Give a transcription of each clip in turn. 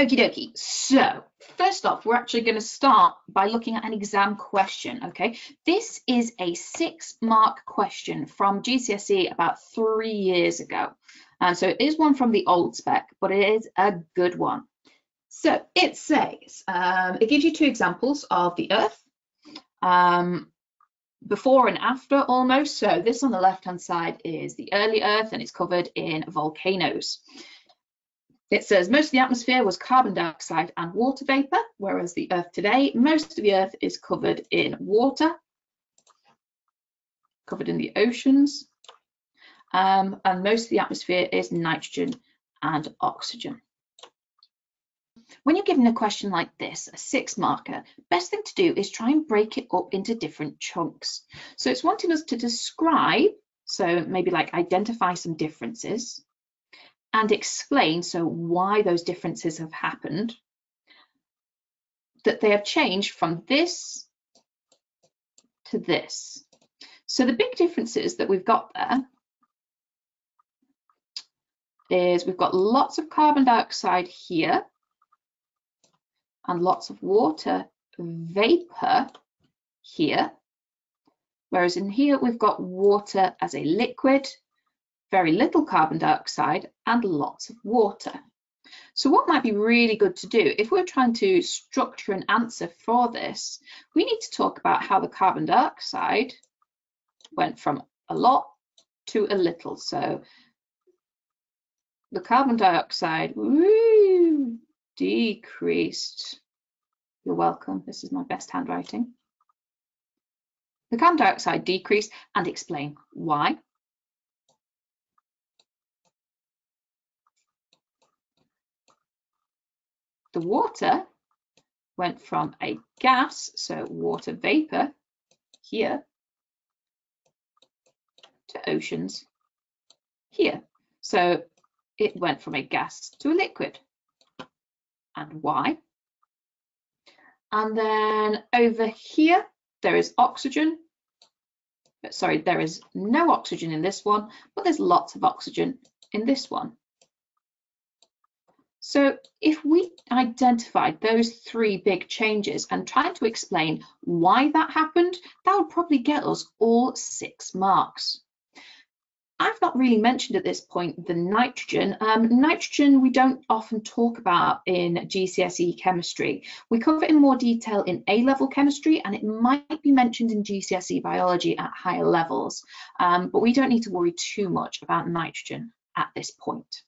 Okie dokie. So first off, we're actually going to start by looking at an exam question. Okay, this is a six mark question from GCSE about three years ago. And so it is one from the old spec, but it is a good one. So it says, um, it gives you two examples of the Earth, um, before and after almost. So this on the left hand side is the early Earth and it's covered in volcanoes. It says most of the atmosphere was carbon dioxide and water vapor, whereas the Earth today, most of the Earth is covered in water, covered in the oceans, um, and most of the atmosphere is nitrogen and oxygen. When you're given a question like this, a six marker, best thing to do is try and break it up into different chunks. So it's wanting us to describe, so maybe like identify some differences, and explain so why those differences have happened, that they have changed from this to this. So the big differences that we've got there is we've got lots of carbon dioxide here and lots of water vapor here. Whereas in here, we've got water as a liquid very little carbon dioxide and lots of water. So what might be really good to do, if we're trying to structure an answer for this, we need to talk about how the carbon dioxide went from a lot to a little. So the carbon dioxide woo, decreased. You're welcome. This is my best handwriting. The carbon dioxide decreased and explain why. The water went from a gas, so water vapor here, to oceans here. So it went from a gas to a liquid. And why? And then over here, there is oxygen. Sorry, there is no oxygen in this one, but there's lots of oxygen in this one. So if we identified those three big changes and tried to explain why that happened, that would probably get us all six marks. I've not really mentioned at this point the nitrogen. Um, nitrogen we don't often talk about in GCSE chemistry. We cover it in more detail in A-level chemistry and it might be mentioned in GCSE biology at higher levels, um, but we don't need to worry too much about nitrogen at this point.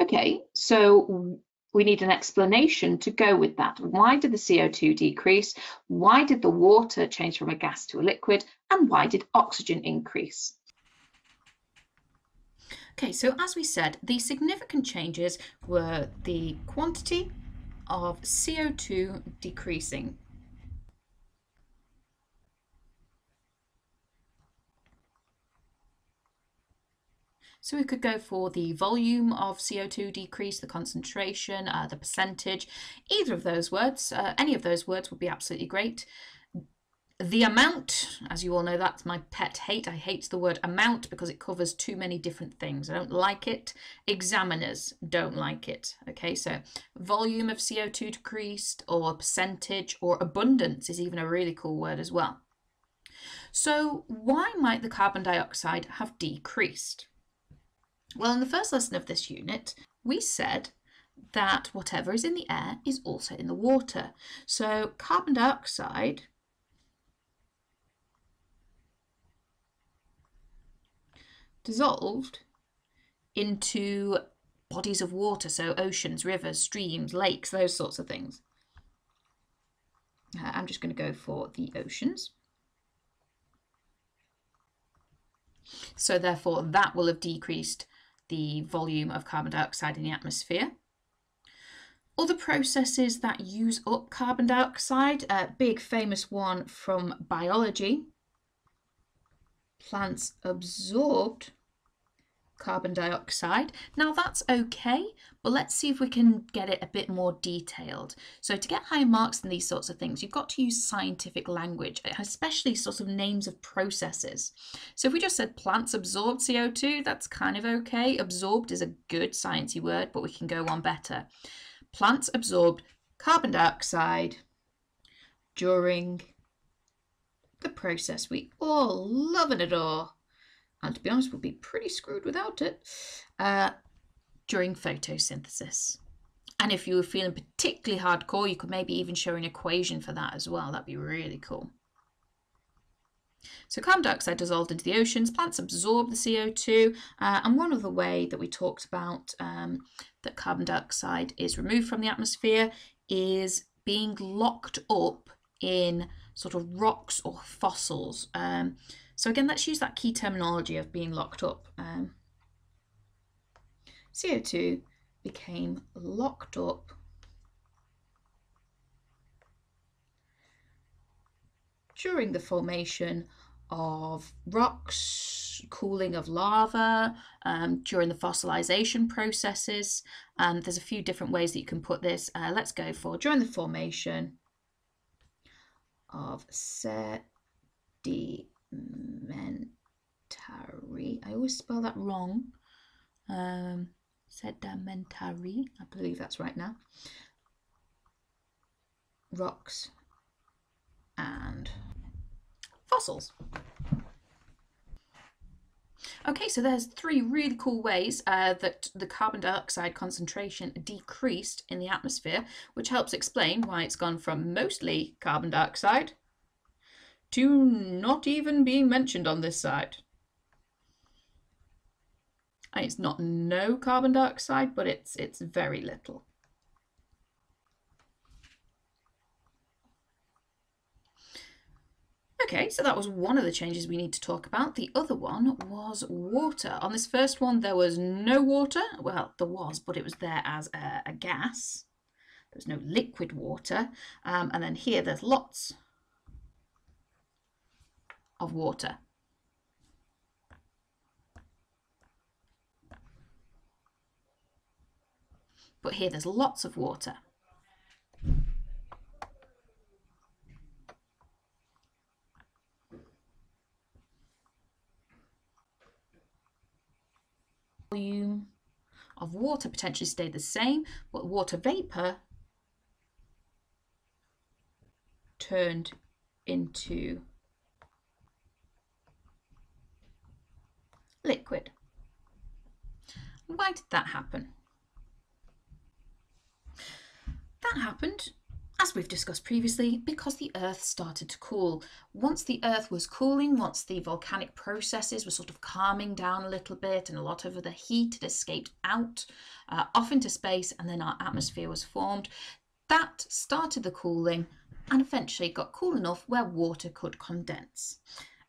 Okay, so we need an explanation to go with that. Why did the CO2 decrease? Why did the water change from a gas to a liquid? And why did oxygen increase? Okay, so as we said, the significant changes were the quantity of CO2 decreasing So we could go for the volume of CO2 decrease, the concentration, uh, the percentage, either of those words, uh, any of those words would be absolutely great. The amount, as you all know, that's my pet hate. I hate the word amount because it covers too many different things. I don't like it. Examiners don't like it. Okay, so volume of CO2 decreased or percentage or abundance is even a really cool word as well. So why might the carbon dioxide have decreased? Well, in the first lesson of this unit, we said that whatever is in the air is also in the water. So carbon dioxide dissolved into bodies of water, so oceans, rivers, streams, lakes, those sorts of things. Uh, I'm just going to go for the oceans. So therefore that will have decreased the volume of carbon dioxide in the atmosphere. Other processes that use up carbon dioxide, a big famous one from biology, plants absorbed carbon dioxide. Now that's okay, but let's see if we can get it a bit more detailed. So to get high marks in these sorts of things, you've got to use scientific language, especially sort of names of processes. So if we just said plants absorb CO2, that's kind of okay. Absorbed is a good sciencey word, but we can go one better. Plants absorbed carbon dioxide during the process we all love and adore and to be honest, we'll be pretty screwed without it, uh, during photosynthesis. And if you were feeling particularly hardcore, you could maybe even show an equation for that as well. That'd be really cool. So carbon dioxide dissolved into the oceans, plants absorb the CO2, uh, and one other way that we talked about um, that carbon dioxide is removed from the atmosphere is being locked up in sort of rocks or fossils. Um, so again, let's use that key terminology of being locked up. Um, CO2 became locked up during the formation of rocks, cooling of lava, um, during the fossilization processes. And there's a few different ways that you can put this. Uh, let's go for during the formation of sedimentary sedimentary. I always spell that wrong. Um, sedimentary. I believe that's right now. Rocks and fossils. Okay, so there's three really cool ways uh, that the carbon dioxide concentration decreased in the atmosphere, which helps explain why it's gone from mostly carbon dioxide to not even being mentioned on this side. And it's not no carbon dioxide, but it's it's very little. Okay, so that was one of the changes we need to talk about. The other one was water. On this first one, there was no water. Well, there was, but it was there as a, a gas. There's no liquid water. Um, and then here, there's lots of water. But here there's lots of water. Volume of water potentially stayed the same, but water vapour turned into liquid. Why did that happen? That happened, as we've discussed previously, because the Earth started to cool. Once the Earth was cooling, once the volcanic processes were sort of calming down a little bit and a lot of the heat had escaped out uh, off into space and then our atmosphere was formed, that started the cooling and eventually got cool enough where water could condense.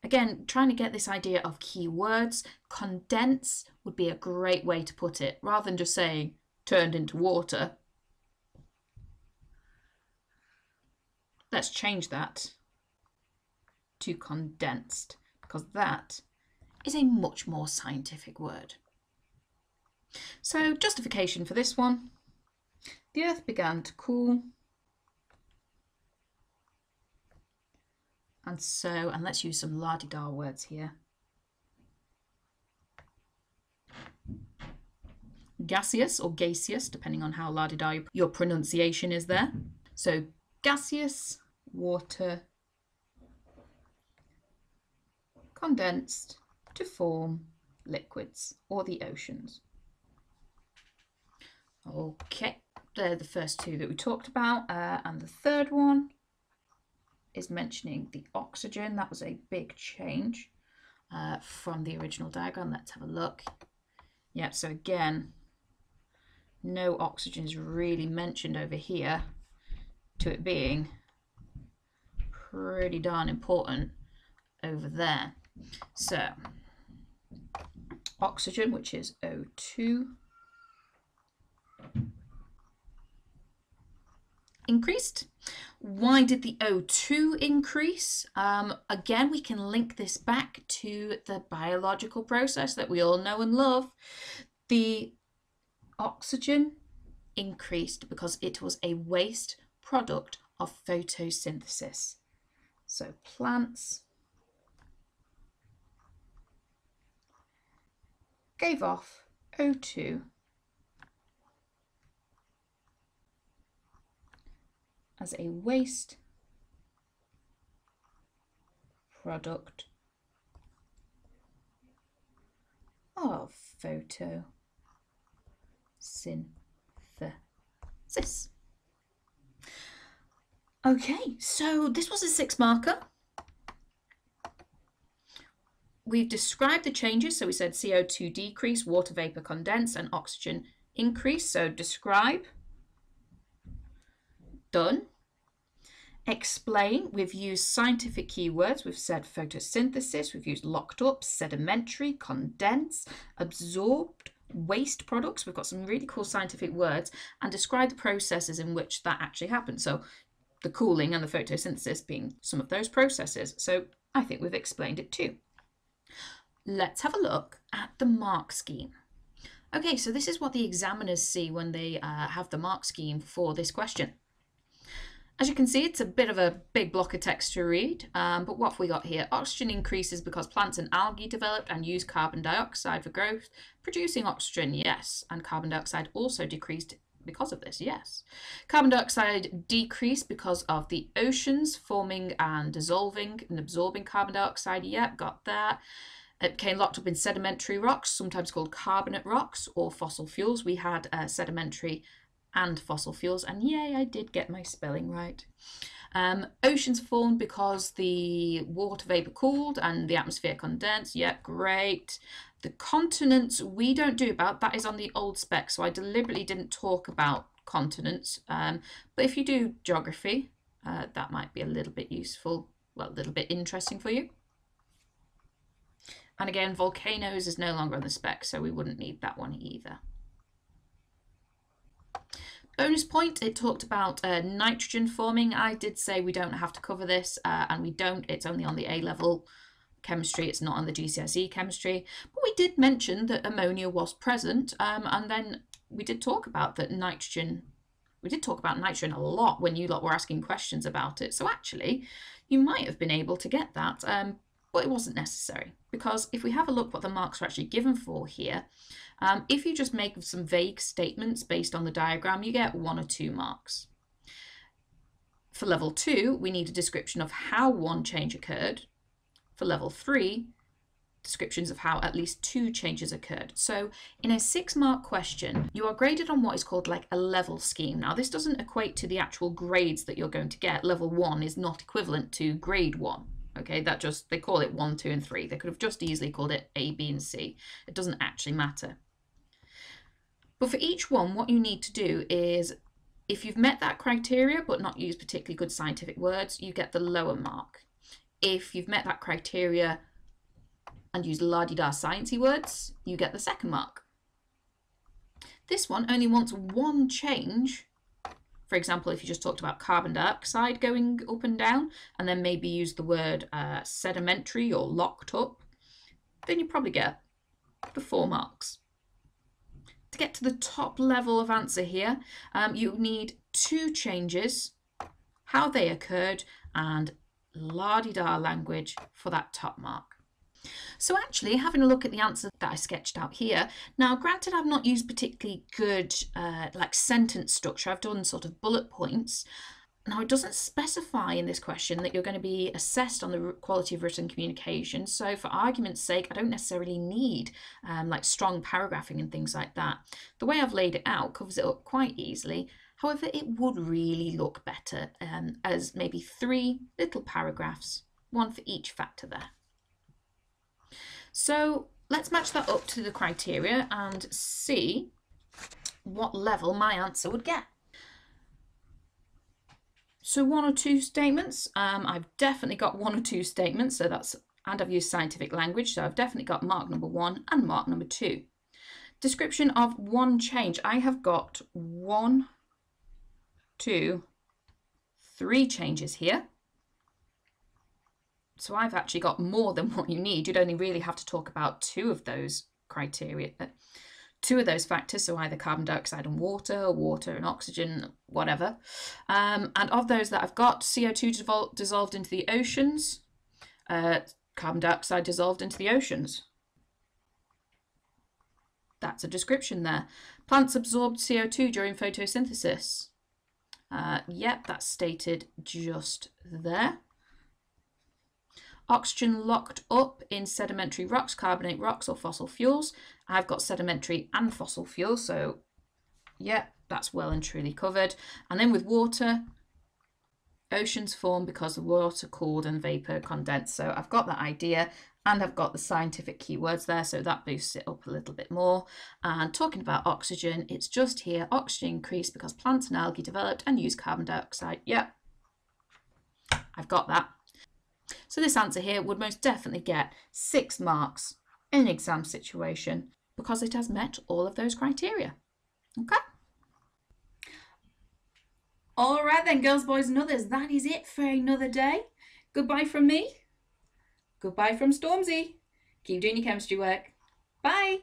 Again, trying to get this idea of key words, condense would be a great way to put it, rather than just saying turned into water. Let's change that to condensed, because that is a much more scientific word. So justification for this one. The earth began to cool And so, and let's use some la-di-da words here. Gaseous or gaseous, depending on how la-di-da your pronunciation is there. So gaseous, water, condensed to form liquids or the oceans. Okay, they're the first two that we talked about. Uh, and the third one is mentioning the oxygen. That was a big change uh, from the original diagram. Let's have a look. Yeah, so again, no oxygen is really mentioned over here to it being pretty darn important over there. So, oxygen, which is O2, increased Why did the O2 increase? Um, again, we can link this back to the biological process that we all know and love. The oxygen increased because it was a waste product of photosynthesis. So plants gave off O2 as a waste product of photosynthesis. Okay, so this was a six marker. We've described the changes. So we said CO2 decrease, water vapor condense, and oxygen increase. So describe. Done. Explain. We've used scientific keywords. We've said photosynthesis. We've used locked up, sedimentary, condense, absorbed, waste products. We've got some really cool scientific words and describe the processes in which that actually happens. So the cooling and the photosynthesis being some of those processes. So I think we've explained it too. Let's have a look at the mark scheme. Okay, so this is what the examiners see when they uh, have the mark scheme for this question. As you can see, it's a bit of a big block of text to read, um, but what have we got here? Oxygen increases because plants and algae developed and used carbon dioxide for growth, producing oxygen, yes, and carbon dioxide also decreased because of this, yes. Carbon dioxide decreased because of the oceans forming and dissolving and absorbing carbon dioxide, yeah, got that. It became locked up in sedimentary rocks, sometimes called carbonate rocks or fossil fuels. We had uh, sedimentary and fossil fuels, and yay, I did get my spelling right. Um, oceans formed because the water vapor cooled and the atmosphere condensed. Yep, great. The continents we don't do about that is on the old spec, so I deliberately didn't talk about continents. Um, but if you do geography, uh, that might be a little bit useful, well, a little bit interesting for you. And again, volcanoes is no longer on the spec, so we wouldn't need that one either. Bonus point, it talked about uh, nitrogen forming. I did say we don't have to cover this, uh, and we don't. It's only on the A-level chemistry, it's not on the GCSE chemistry. But we did mention that ammonia was present, um, and then we did talk about that nitrogen we did talk about nitrogen a lot when you lot were asking questions about it. So actually, you might have been able to get that, um, but it wasn't necessary because if we have a look what the marks are actually given for here, um, if you just make some vague statements based on the diagram, you get one or two marks. For level two, we need a description of how one change occurred. For level three, descriptions of how at least two changes occurred. So in a six mark question, you are graded on what is called like a level scheme. Now this doesn't equate to the actual grades that you're going to get. Level one is not equivalent to grade one. Okay, that just, they call it one, two, and three. They could have just easily called it A, B, and C. It doesn't actually matter. But for each one, what you need to do is, if you've met that criteria but not used particularly good scientific words, you get the lower mark. If you've met that criteria and used la-di-da sciencey words, you get the second mark. This one only wants one change. For example, if you just talked about carbon dioxide going up and down, and then maybe use the word uh, sedimentary or locked up, then you probably get the four marks to get to the top level of answer here, um, you need two changes, how they occurred, and la-di-da language for that top mark. So actually, having a look at the answer that I sketched out here, now granted I've not used particularly good uh, like sentence structure, I've done sort of bullet points, now, it doesn't specify in this question that you're going to be assessed on the quality of written communication. So, for argument's sake, I don't necessarily need um, like strong paragraphing and things like that. The way I've laid it out covers it up quite easily. However, it would really look better um, as maybe three little paragraphs, one for each factor there. So, let's match that up to the criteria and see what level my answer would get. So one or two statements, um, I've definitely got one or two statements, so that's, and I've used scientific language, so I've definitely got mark number one and mark number two. Description of one change, I have got one, two, three changes here. So I've actually got more than what you need. You'd only really have to talk about two of those criteria, two of those factors, so either carbon dioxide and water, or water and oxygen, whatever. Um, and of those that I've got, CO2 devol- dissolved into the oceans, uh, carbon dioxide dissolved into the oceans. That's a description there. Plants absorbed CO2 during photosynthesis. Uh, yep, that's stated just there. Oxygen locked up in sedimentary rocks, carbonate rocks or fossil fuels. I've got sedimentary and fossil fuels, so yeah, that's well and truly covered. And then with water, oceans form because the water cooled and vapor condensed. So I've got that idea and I've got the scientific keywords there, so that boosts it up a little bit more. And talking about oxygen, it's just here, oxygen increased because plants and algae developed and used carbon dioxide. Yep, I've got that. So this answer here would most definitely get six marks in exam situation because it has met all of those criteria. Okay? All right then, girls, boys and others, that is it for another day. Goodbye from me. Goodbye from Stormzy. Keep doing your chemistry work. Bye.